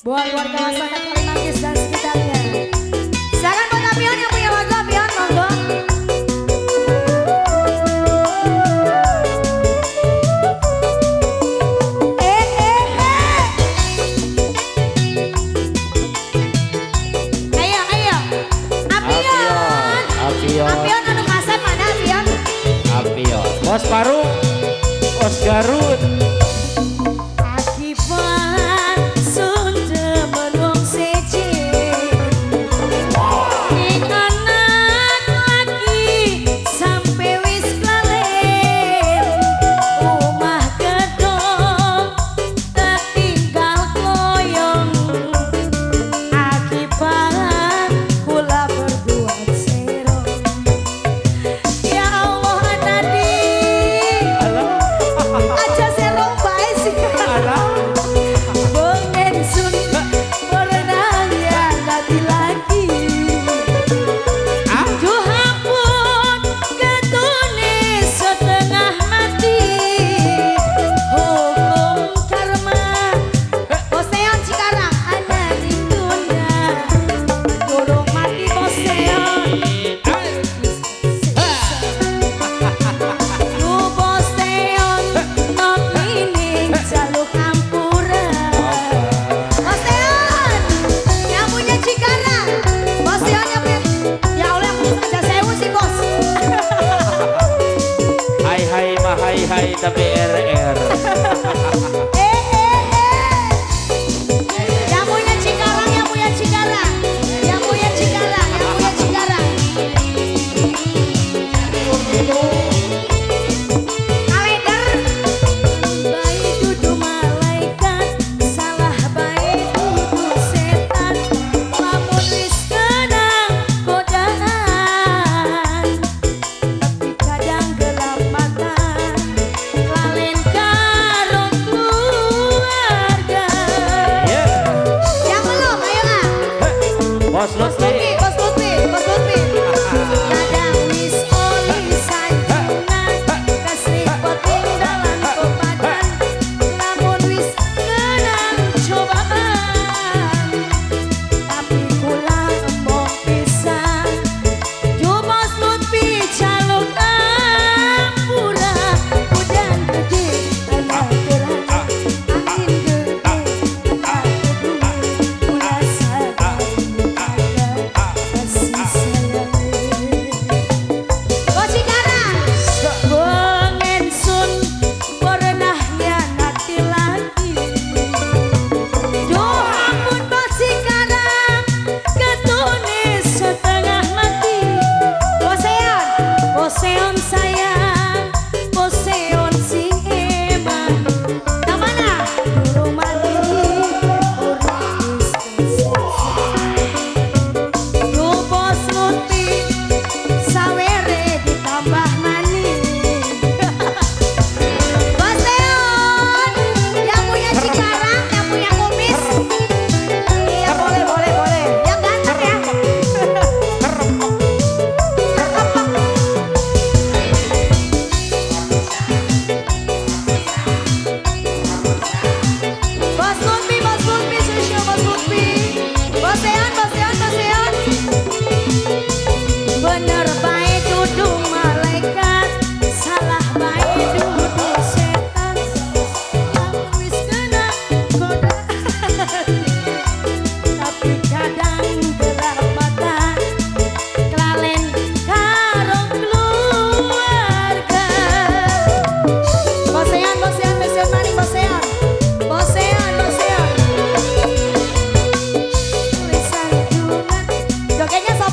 buat warga masyarakat Kalimantan dan sekitarnya. Silakan buat Apion yang punya lagu Apion monggo. Bos Parung, Bos Garut. muchas herramientas. vida bem. Must not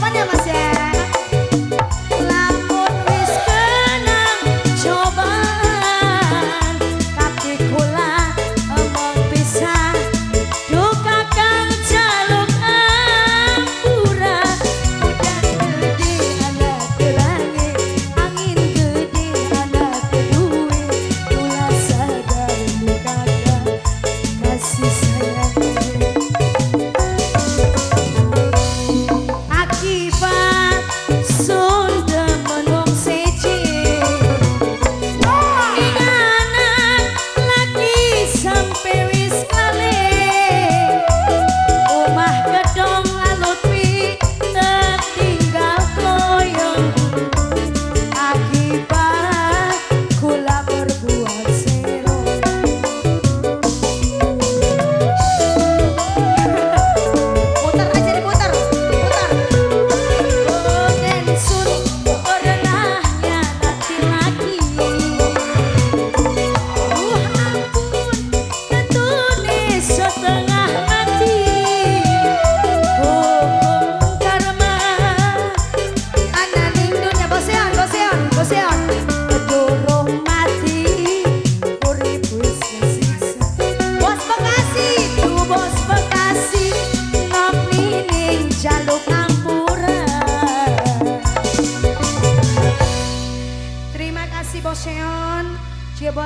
España más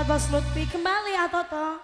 buat Bos Lutfi kembali ya, atau toh?